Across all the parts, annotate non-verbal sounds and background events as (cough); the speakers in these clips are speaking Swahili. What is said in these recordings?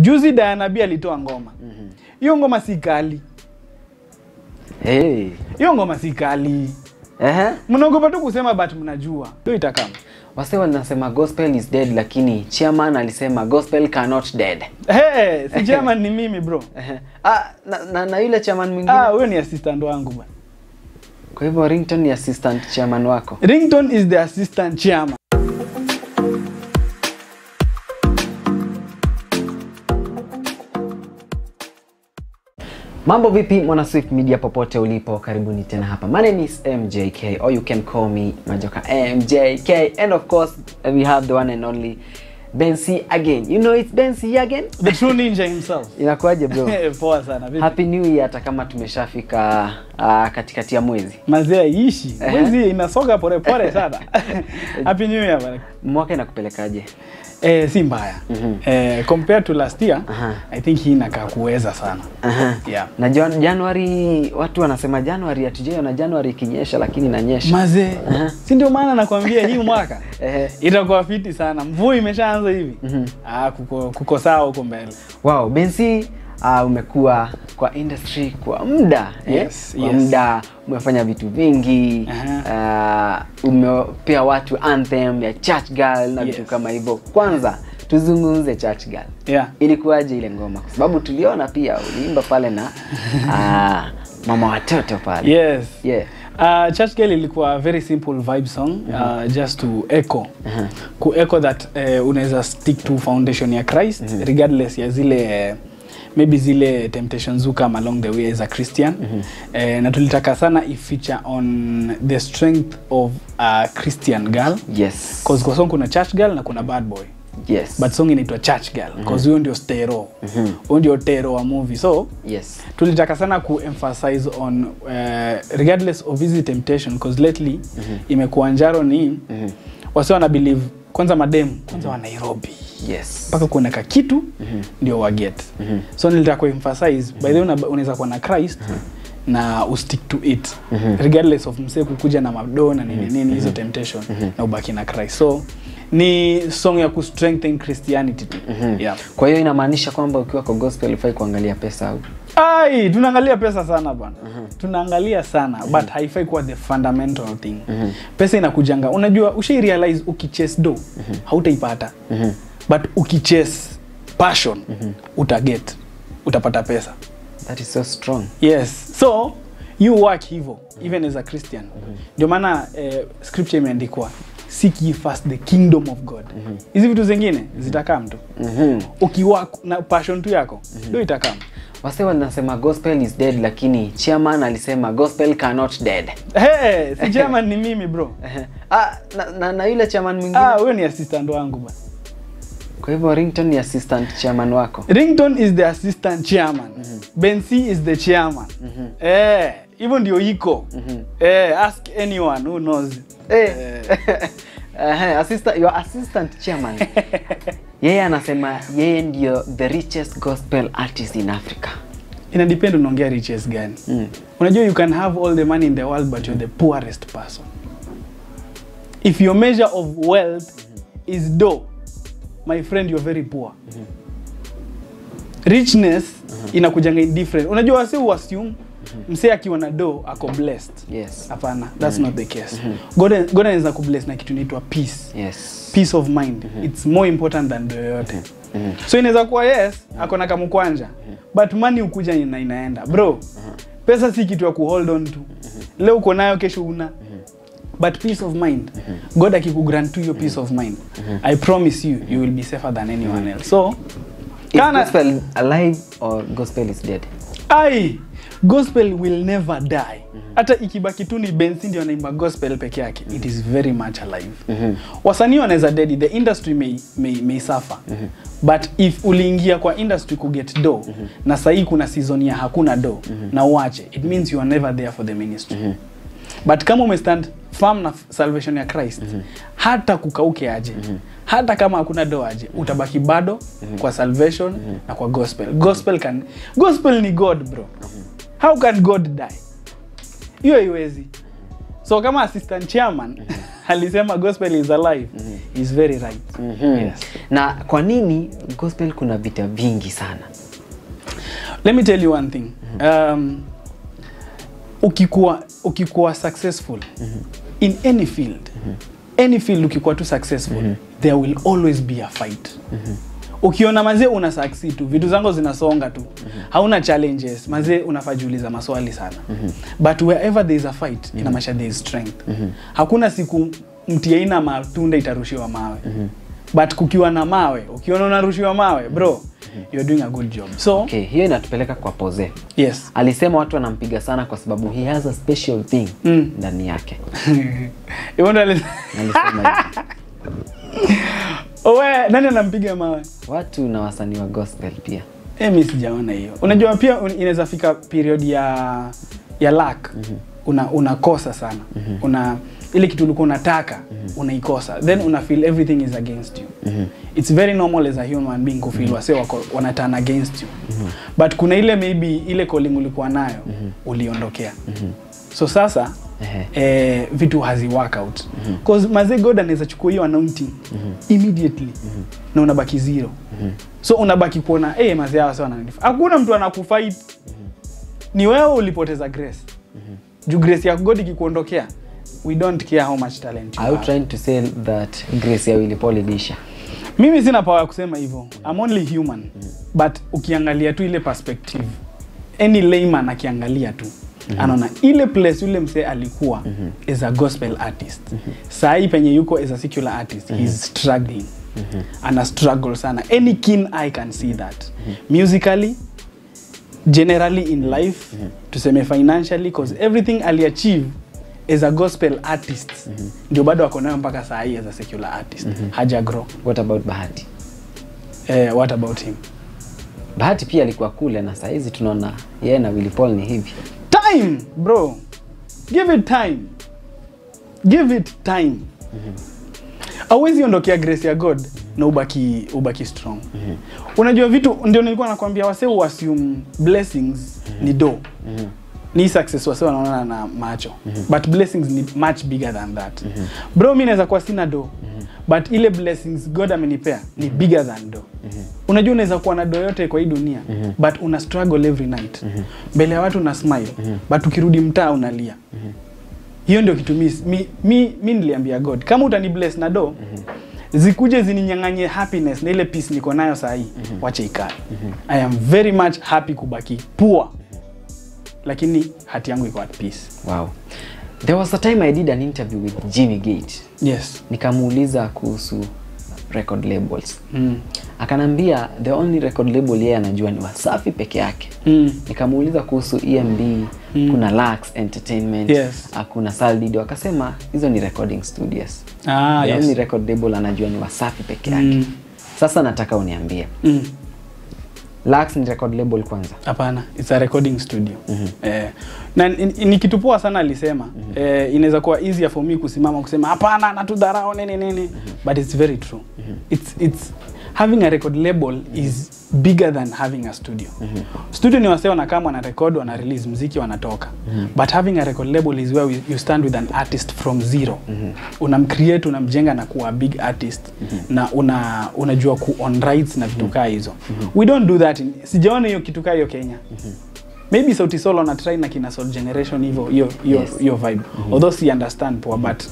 juzi Diana B alitoa ngoma hiyo ngoma si kali Hey. hiyo ngoma si kali Ehe. mnaogopa tu kusema but mnajua ndio itakama Wase wanasema gospel is dead lakini chairman alisema gospel cannot dead. hey, si chairman ni mimi bro. Ah, na, na, na yule chairman mwingine. ah huyo ni assistant wangu bwana Kwa hivyo Ringtone ni assistant chairman wako. Ringtone is the assistant chairman Mambo vipi mwana Swift Media popote ulipo, karibuni tena hapa. My name is MJK or you can call me Majoka MJK and of course we have the one and only Bensi again. You know it's Bensi again. the true ninja himself (laughs) Inakuwaje bro? (laughs) poa sana vipi? Happy New Year hata kama tumeshafika uh, katikati ya mwezi. mazee ishi mwezi inasoga pole pole sana (laughs) happy new year bwana Mwaka inakupelekaje? Eh, si mbaya mm -hmm. eh, compared to last year Aha. i think hii inakaa kuweza sana Aha. yeah Na Jan Januari watu wanasema Januari na Januari ikinyesha lakini inanyesha. mazee si ndio maana nakwambia hii mwaka (laughs) itakuwa fiti sana mvua imeshaanza hivi Mhm. ah, kuko, kuko sawa huko mbele Wow, Bensi uh, umekuwa kwa industry kwa muda Yes, kwa yes. muda umefanya vitu vingi uh-huh. uh, umepea watu anthem ya Church Girl na Yes. vitu kama hivyo. Kwanza tuzungumze Church Girl. yeah Ilikuwaje ile ngoma? Kwa sababu tuliona pia uliimba pale na uh, (laughs) mama watoto pale. yes Yeah. Uh, Church Girl ilikuwa very simple vibe song uh, just to echo Aha. ku echo that uh, unaweza stick to foundation ya Christ mm -hmm. regardless ya zile uh, maybe zile temptations zu come along the way as a Christian uh, na tulitaka sana ifeature on the strength of a Christian girl. Yes. cause kwa song kuna church girl na kuna bad boy. Yes. but song inaitwa church girl cause huyo ndio stero. Huyo ndio tero wa movie. So yes. tulitaka sana kuemphasize on uh, regardless of hizi temptation cause lately imekuwa njaro ni wasi wana believe. Kwanza mademu kwanza wa nairobi Yes. mpaka kuoneka kitu mm -hmm. ndio waget mm -hmm. so nilitaka kuemphasize by the way una- unaweza kuwa na christ mm -hmm. na ustick to it mm -hmm. regardless of msee kukuja na mabdo na nini nini hizo temptation mm -hmm. na ubaki na christ so ni song ya kustrengthen christianity mm -hmm. yeah. Kwa hiyo inamaanisha kwamba ukiwa kwa gospel ufai kuangalia pesa au? ai tunaangalia pesa sana bwana mm -hmm. tunaangalia sana mm -hmm. but haifai kuwa the fundamental thing mm -hmm. pesa inakujanga unajua ushai realize ukichase do mm -hmm. hautaipata but ukichase passion mm -hmm. utaget utapata pesa That is so strong. yes so you work hivyo even as a christian ndio mm -hmm. maana eh, scripture imeandikwa seek ye first the kingdom of god hizi -hmm. vitu zingine mm -hmm. zitakaa mtu -hmm. ukiwak na passion tu yako mm -hmm. ndio itakaa Wase wanasema gospel is dead lakini chairman alisema gospel cannot dead. Hey, si chairman ni mimi bro. (laughs) ah, na, na, na yule chairman mwingine. Ah, huyo ni assistant wangu bana. Kwa hivyo Ringtone ni assistant chairman wako. Ringtone is the assistant chairman. Ben C is the chairman. Eh, hivyo ndio iko. Eh, ask anyone who knows. Eh. Eh, (laughs) assistant, your assistant chairman. (laughs) yeye anasema yeye ndio the richest gospel artist in Africa. Ina depend unaongea riches gani. Mm. Unajua you can have all the money in the world but you're the poorest person. If your measure of wealth is dough, my friend you're very poor. Richness inakujanga in different. Unajua wasi uassume msee akiwa na do ako blessed. Yes. Hapana, that's not the case. God God anaweza kubless na kitu inaitwa peace. Yes. Peace of mind. It's more important than do yoyote. So inaweza kuwa yes, ako na kamukwanja. But money ukuja na inaenda. Bro, pesa si kitu ya kuhold on to. Leo uko nayo kesho una. But peace of mind. mm -hmm. God akikugrant hiyo peace mm -hmm. of mind. mm -hmm. I promise you you will be safer than anyone mm -hmm. else. So Is kana gospel alive or gospel is dead? ai gospel will never die hata ikibaki tu ni bensi ndio anaimba gospel peke yake it is very much alive wasanii wanaweza dedi the industry may, may, may suffer but if uliingia kwa industry kuget do na sahii kuna season ya hakuna do na uache it means you are never there for the ministry but kama umestand firm na salvation ya christ mm -hmm. hata kukauke aje mm -hmm. hata kama hakuna do aje utabaki bado mm -hmm. kwa salvation mm -hmm. na kwa gospel gospel can gospel ni god bro mm -hmm. how can god die hiyo iwezi so kama assistant chairman mm -hmm. (laughs) alisema gospel is alive mm -hmm. is very right mm -hmm. yes. na kwa nini gospel kuna vita vingi sana let me tell you one thing mm -hmm. um, ukikuwa ukikuwa successful in any field mm -hmm. any field ukikuwa tu successful mm -hmm. there will always be a fight ukiona mazee una succeed tu vitu zangu zinasonga tu mm -hmm. hauna challenges mazee unafaa jiuliza maswali sana mm -hmm. but wherever there is a fight mm-hmm. inamaanisha there is strength mm -hmm. hakuna siku mtiaina matunda itarushiwa mawe but kukiwa na mawe ukiona unarushiwa mawe bro you're doing a good job. So okay, hiyo inatupeleka kwa poze. Yes. Alisema watu wanampiga sana kwa sababu he has a special thing Mm. ndani yake. (laughs) Hivyo ndo ali- Alisema. (laughs) Owe, nani anampiga mawe? Watu na wasanii wa gospel pia. e, mi sijaona hiyo. Unajua pia inaweza fika period ya ya lack una unakosa sana. Una ile kitu ulikuwa unataka mm -hmm. unaikosa. Then una feel everything is against you. Mm -hmm. it's very normal as a human being kufeel wase wako wanatana against you. Mm -hmm. but kuna ile maybe ile calling ulikuwa nayo mm -hmm. uliondokea. Mm -hmm. so sasa Ehe. eh, vitu hazi work out. Cause mazee god anaweza chukua hiyo anointing immediately na unabaki zero. So unabaki kuona eh mazee hawa sasa wananifa hakuna mtu anakufight. Ni wewe ulipoteza grace. Juu grace ya god ikikuondokea we don't care how much talent you Are you have. trying to say that grace ya Willy Paul ilisha? mimi sina power ya kusema hivyo. I'm only human. But ukiangalia tu ile perspective any layman akiangalia tu anaona ile place yule msee alikuwa as a gospel artist. Mm -hmm. sahii penye yuko as a secular artist. He's struggling. Ana struggle sana. Any keen eye can see that. Musically generally in life tuseme financially cause everything aliachieve as a gospel artist mm -hmm. ndio bado akonayo mpaka saa hii as a secular artist mm -hmm. haja grow What about Bahati? eh, what about him Bahati pia alikuwa kule na saa hizi tunaona yeye na Willy Paul ni hivi. time bro give it time give it time mm -hmm. awezi ondokea grace ya god na ubaki ubaki strong mm -hmm. unajua vitu ndio nilikuwa nakwambia wase uassume blessings mm -hmm. ni do ni success wase wanaona na macho. But blessings ni much bigger than that. Bro mi naweza kuwa sina do. But ile blessings god amenipea ni bigger than do. Unajua unaweza kuwa na do yote kwa hii dunia but una struggle every night. Mbele ya watu una smile but ukirudi mtaa unalia. Hiyo ndio kitu mi, mi, mi, mi niliambia god. Kama utani bless na do zikuje zininyang'anye happiness na ile peace niko nayo saa hii wache ikae. I am very much happy kubaki poor lakini hati yangu iko at peace Wow. There was a time I did an interview with Jimmy Gate. yes Nikamuuliza kuhusu record labels. mm. Akanambia the only record label yeye anajua ni Wasafi peke yake. Mm. Nikamuuliza kuhusu EMB, kuna Lux Entertainment, Yes. ah, kuna Saldido. Akasema hizo ni recording studios. ah, the yes. only record label anajua ni Wasafi peke yake. Mm. Sasa nataka uniambie. Mm. Lux ni record label kwanza. hapana it's a recording studio Mm -hmm. eh, na ni, kitu poa sana alisema eh, inaweza kuwa easier for me kusimama kusema hapana natudharau nini nini but it's very true Mm -hmm. it's, it's having a record label mm -hmm. is bigger than having a studio. Mm -hmm. studio ni wasee wanakaa wana record wana release mziki wanatoka but having a record label is where we- you stand with an artist from zero. Mm -hmm. unamcreate unamjenga na kuwa big artist. Mm -hmm. na una unajua ku on rights na vitu kaa hizo. Mm -hmm. we don't do that in, sijaona hiyo kitu kaa hiyo Kenya. Maybe sauti sol wana try na kina soul generation hivyo hiyo hiyo Yes. mm vibe. Although si understand poa but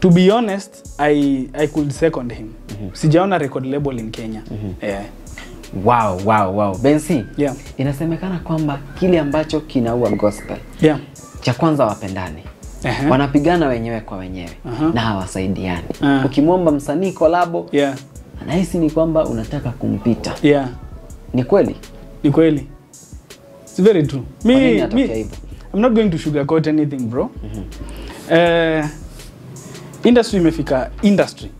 to be honest i i could second him. Mm -hmm. sijaona record label in Kenya. Eh Wow, wow, wow. Bensi, yeah inasemekana kwamba kile ambacho kinaua gospel yeah cha kwanza wapendani -huh. wanapigana wenyewe kwa wenyewe uh -huh. na hawasaidiani uh -huh. ukimwomba msanii kolabo yeah anahisi ni kwamba unataka kumpita yeah ni kweli ni kweli it's very true me, me? I'm not going to sugarcoat anything bro mm -hmm. Uh, industry imefika industry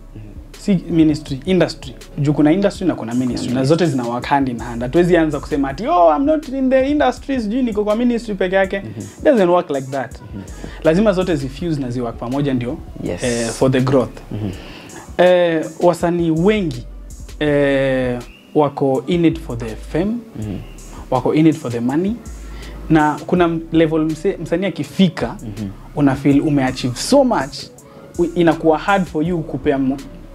si ministry industry. Juu kuna industry na kuna ministry. Na zote zina work hand in hand. Hatuwezi anza kusema ati oh I'm not in the industry sijui niko kwa ministry peke yake. Doesn't work like that. Lazima zote zifuse na ziwork pamoja ndio Yes. eh, for the growth. Eh, wasanii wengi eh, wako in it for the fame. Wako in it for the money. Na kuna level msanii akifika una feel umeachieve so much inakuwa hard for you kupea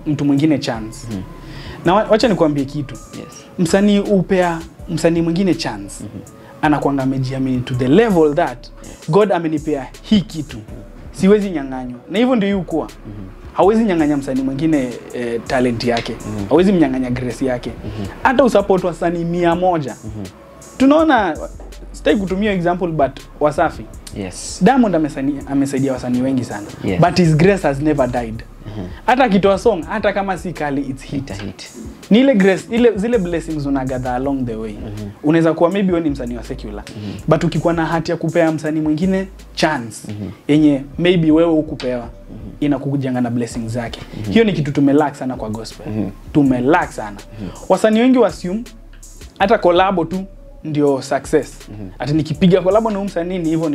mtu mwingine chance. Mm -hmm. na wa- wacha nikuambie kitu. Yes. msanii upea msanii mwingine chance. Mm -hmm. anakwanga amejiamini to the level that god amenipea hii kitu. Siwezi nyang'anywa. Na hivyo ndio yukuwa hawezi nyang'anya msanii mwingine eh, talent yake. Mm -hmm. hawezi mnyang'anya grace yake. Mm hata usupport wasanii mia moja tunaona sitaki kutumia example but wasafi Yes. Diamond amesani- amesaidia wasanii wengi sana yes. but his grace has never died hata akitoa song hata kama si kali it's hit Hit hit. ni ile grace ile zile blessings unagather along the way mm -hmm. unaweza kuwa maybe wewe ni msanii wa secular mm -hmm. but ukikuwa na hati ya kupea msanii mwingine chance mm -hmm. yenye maybe wewe hukupewa inakujenga na blessings zake mm -hmm. hiyo ni kitu tumelack sana kwa gospel mm -hmm. tumelack sana mm -hmm. wasanii wengi wasium hata kolabo tu ndio success mm -hmm. ati nikipiga kolabo na msanii ni hivyo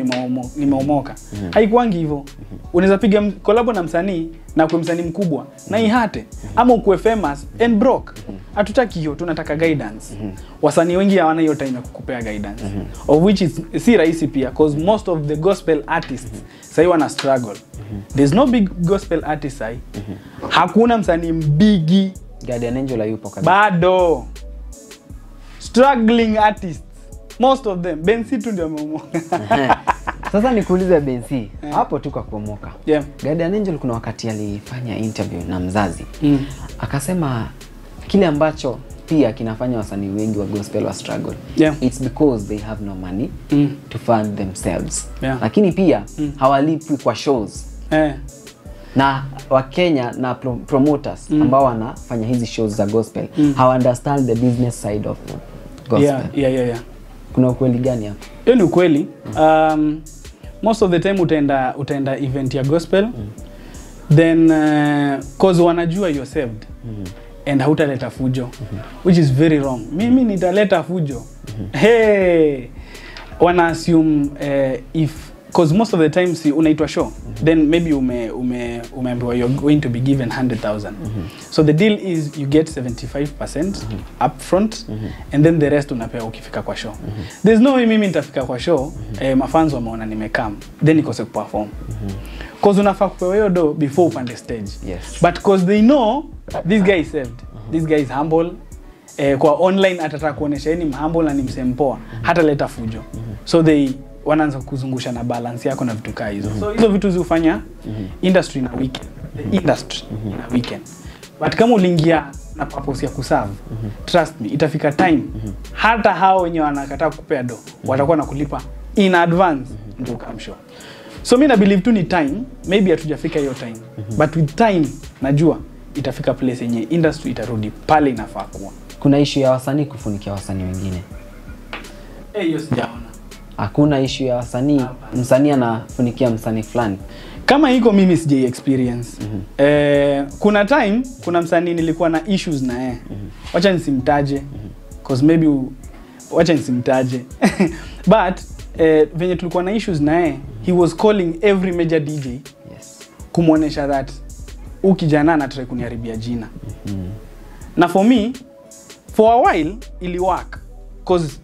nimeomoka mm -hmm. haikuangi hivyo mm -hmm. unaweza piga kolabo na msanii na kuwe msanii mkubwa na ihate ama ukuwe famous and broke hatutaki hiyo tunataka guidance mm -hmm. wasanii wengi hawana hiyo time ya kukupea guidance mm -hmm. of which is, si rahisi pia cause most of the gospel artists mm -hmm. sahii wana struggle mm -hmm. there's no big gospel artist sahii hakuna msanii mbigi Guardian Angel yupo kabisa. bado struggling artists most of them bensi tu ndio ameomoka (laughs) Sasa nikuulize Bensi, hapo tu kwa kuomoka. yeah. Guardian Angel kuna wakati alifanya interview na mzazi mm. akasema kile ambacho pia kinafanya wasanii wengi wa gospel wa struggle Yeah. it's because they have no money Mm. to fund themselves Yeah. lakini pia mm. hawalipwi kwa shows yeah na wakenya na promoters mm. ambao wanafanya hizi shows za gospel mm. hawa understand the business side of gospel Yeah, yeah, yeah, yeah. kuna ukweli gani hapo hiyo ni ukweli um, most of the time utaenda utaenda event ya gospel mm. then uh, cause wanajua you're saved mm. and hautaleta fujo mm -hmm. which is very wrong mimi nitaleta fujo Mm -hmm. hey wana assume uh, if cause most of the time si unaitwa show mm -hmm. then maybe ume ume umeambiwa you're going to be given 100000 mm -hmm. so the deal is you get 75% up front mm -hmm. and then the rest unapewa ukifika kwa show mm -hmm. there's no way mimi nitafika kwa show mm -hmm. eh, mafans wameona nimekam then nikose kuperform mm -hmm. cause unafaa kupewa hiyo do before upande stage Yes. but cause they know this guy is saved this guy is humble eh, kwa online atataka kuonesha yeye ni humble na ni msempoa hata leta fujo so they wanaanza kuzungusha na balance yako na vitu kaa hizo mm -hmm. so hizo vitu zihufanya mm -hmm. industry na weekend the industry mm -hmm. na weekend but kama uliingia na purpose ya kuserve trust me itafika time mm -hmm. hata hao wenye wanakataa kupea do mm -hmm. watakuwa na kulipa in advance mm -hmm. ndio kamsho so mi na believe tu ni time maybe hatujafika hiyo time mm -hmm. but with time najua itafika place yenye industry itarudi pale inafaa kuwa kuna ishu ya wasanii kufunikia wasanii wengine hiyo hey, sijaona hakuna ishu ya wasanii msanii anafunikia msanii fulani. Kama hiko mimi sijai experience. Mm -hmm. eh, kuna time kuna msanii nilikuwa na issues na yeye. Wacha nisimtaje cause maybe u- wacha nisimtaje. (laughs) But eh, venye tulikuwa na issues na yeye he was calling every major dj yes. kumwonyesha that huu kijana anatrai kuniharibia jina. Mm -hmm. na for me for a while ili work cause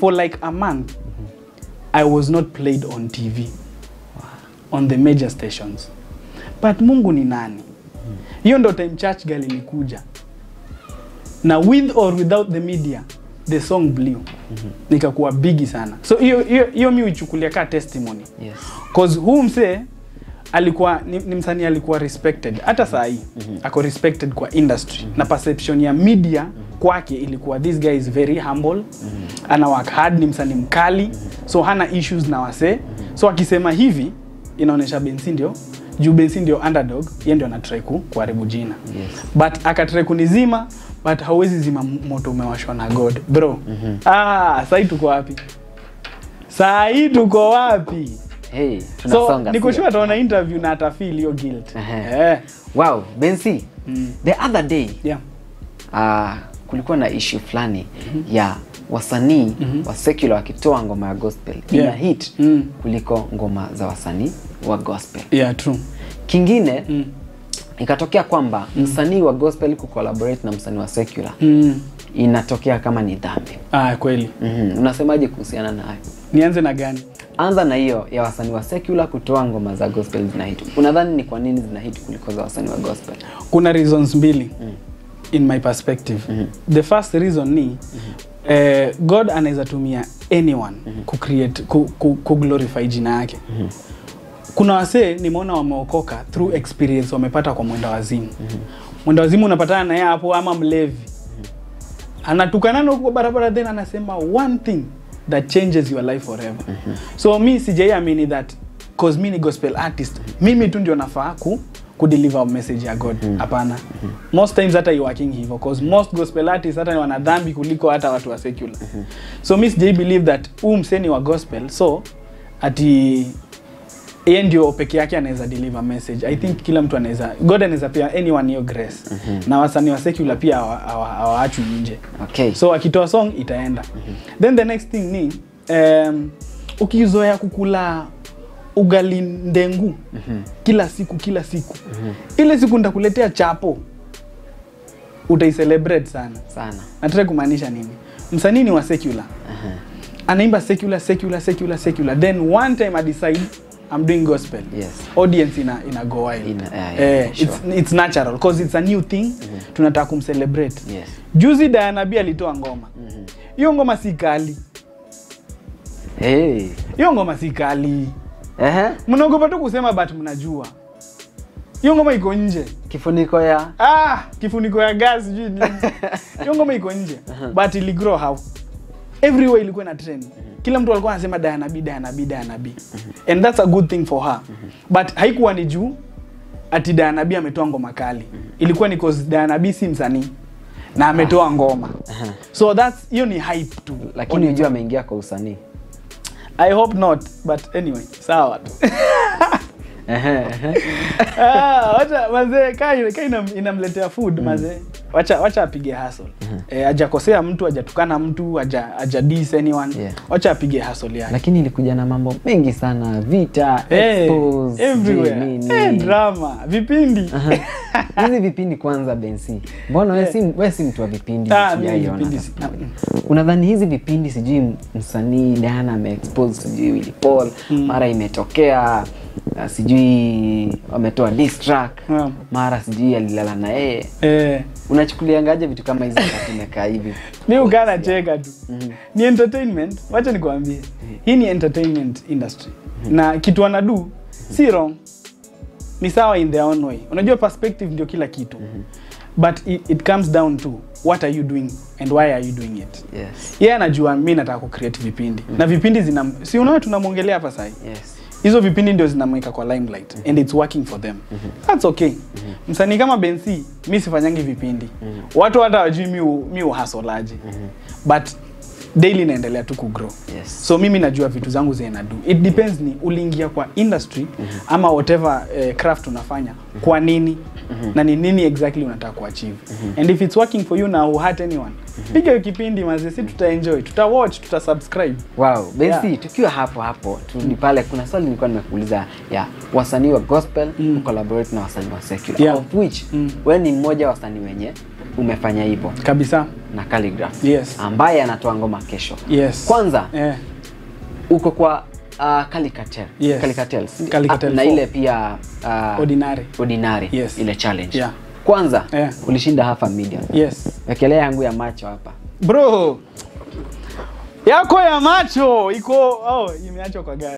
for like a month i was not played on tv on the major stations. But mungu ni nani? Hiyo ndo time church girl ilikuja. Na with or without the media the song blew. Mm -hmm. nikakuwa bigi sana. So hiyo hiyo mi huichukulia kaa testimony. Yes. cause huu msee alikuwa ni, ni msanii alikuwa respected. Hata saa hii mm -hmm. ako respected kwa industry. Mm -hmm. na perception ya media kwake ilikuwa this guy is very humble. Mm -hmm. ana work hard ni msanii mkali. Mm -hmm. so hana issues na wasee. So akisema hivi inaonyesha bensi ndio juu bensi ndio underdog ye ndio anatrai ku kuharibu jina. Yes. but akatrai kunizima but hauwezi zima moto umewashwa na god. Bro. Mm -hmm. ah, sahii tuko wapi? Sahii tuko wapi Hey, so nikushua niko sure ataona interview na atafeel hiyo guilt. Uh -huh. yeah. wow bensi Mm. the other day yeah. uh, kulikuwa na issue fulani ya wasanii wa secular wakitoa ngoma ya gospel. Ina hit Mm. kuliko ngoma za wasanii wa gospel. Yeah true. Kingine mm. ikatokea kwamba msanii wa gospel kucollaborate na msanii wa secular. Mm. inatokea kama ni dhambi. Ah kweli. Mm unasemaje kuhusiana na hayo nianze na gani anza na hiyo ya wasanii wa secular kutoa ngoma za gospel zina hit unadhani ni kwa nini zina hit kuliko za wasanii wa gospel kuna reasons mbili mm. in my perspective Mm -hmm. the first reason ni mm -hmm. eh, god anaweza tumia anyone kucreate ku, ku, ku glorify jina yake Mm -hmm. kuna wasee nimeona wameokoka through experience wamepata kwa mwenda wazimu mwenda wazimu unapatana naye hapo ama mlevi Mm -hmm. anatukanana huko barabara then anasema one thing that changes your life forever. So mi sijaiamini that cause mi ni gospel artist mimi tu ndio nafaa ku kudeliver message ya god. Hapana. Most times hata iworking hivo cause most gospel artists hata ni wana dhambi kuliko hata watu wa secular. So mi sijai believe that huu mseni wa gospel so ati yeye ndio peke yake anaweza deliver message. I think kila mtu anaweza god anaweza pia anyone hiyo grace. Na wasanii wa secular pia hawa- hawa- hawaachwi nje. Okay. So akitoa song itaenda. Then the next thing ni um, ukizoea kukula ugali ndengu kila siku kila siku. Ile siku nitakuletea chapo utaicelebrate sana. Sana. Nataka kumaanisha nini? Msanii ni wa secular. Anaimba secular secular secular secular. Then one time I decide I'm doing gospel. Yes. audience ina, ina go wild. Ina- yeah, yeah, eh, sure. it's, it's natural because it's a new thing. Mm -hmm. tunataka kumcelebrate. Yes. Juzi Diana B alitoa ngoma. Hiyo ngoma si kali. Hey. Hiyo ngoma si kali. Ehe. Mnaogopa tu kusema but mnajua. Hiyo ngoma iko nje. Kifuniko ya? Ah kifuniko ya gas sijui nini. (laughs) Hiyo ngoma iko nje Uh -huh. but ili grow how. Everywhere ilikuwa na trend kila mtu alikuwa anasema Diana B Diana B mm -hmm. and that's a good thing for her. But haikuwa ni juu ati Daya Nabii ametoa ngoma kali. Ilikuwa ni cause daya nabi si msanii na ametoa ngoma. So that's hiyo ni hype tu. Lakini unajua ameingia kwa usanii. I hope not but anyway sawa tu (laughs) (laughs) wacha mazee ka ka inamletea food mazee wacha wacha apige hustle. E, ajakosea mtu ajatukana mtu aja aja diss anyone. Yeah. wacha apige hustle yake. Lakini ilikuja na mambo mengi sana. Vita hey, expose, everywhere. sijui eh, drama vipindi. Hizi vipindi kwanza bensi mbona we si, si mtu wa vipindi Ah, unadhani hizi vipindi sijui msanii dana ameexpose sijui Willy Paul mara imetokea ah, sijui wametoa diss track. Naam. mara sijui alilala na yeye. Eh, unachukuliangaje vitu kama hizi wakati umekaa hivi? (laughs) Mi ukaa nacheka tu. Ni entertainment. Wacha nikuambie. Hii ni entertainment industry. Na kitu wanadu si wrong. Ni sawa in their own way. Unajua perspective ndio kila kitu. But it, it comes down to what are you doing and why are you doing it? Yes. Yeye anajua mi nataka kucreate vipindi. Na vipindi zina si unaona tunamwongelea hapa sahi yes hizo vipindi ndio zinamweka kwa limelight mm -hmm. and it's working for them mm -hmm. that's okay mm -hmm. msanii kama benc mi sifanyangi vipindi mm -hmm. watu hata wajui mi uhasolaji mm -hmm. but daily naendelea tu kugrow yes so mimi najua vitu zangu zinadu it depends ni uliingia kwa industry mm -hmm. ama whatever eh, craft unafanya mm -hmm. kwa nini mm -hmm. na ni nini exactly unataka kuachieve and if it's working for you na uhurt anyone piga kipindi mazi si tutaenjoy tutawatch tutasubscribe Wow, Bensi, Yeah. tukiwa hapo hapo turudi pale, kuna swali nilikuwa nimekuuliza ya wasanii wa gospel mm. collaborate na wasanii wa secular Yeah. of which Mm. wewe ni mmoja wa wasanii wenye umefanya hivyo kabisa na Calligraph Yes. ambaye anatoa ngoma kesho. yes Kwanza yeah. uko kwa uh, Calicatel. Yes. Calicatel. Calicatel na ile pia uh, ordinary ordinary Yes. ile challenge. Yeah. Kwanza Yeah. ulishinda half a million. yes Wekelea yangu ya macho hapa. bro yako ya macho iko oh, imeachwa kwa gari